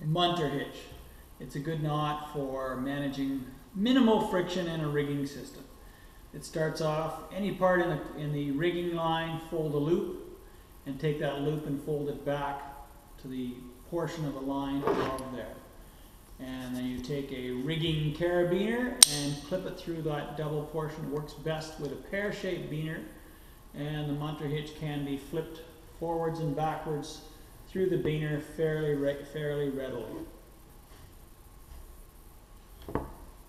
Munter hitch. It's a good knot for managing minimal friction in a rigging system. It starts off, any part in the, in the rigging line, fold a loop and take that loop and fold it back to the portion of the line above there. And then you take a rigging carabiner and clip it through that double portion. It works best with a pear-shaped beaner. And the munter hitch can be flipped forwards and backwards through the beaner fairly, fairly readily.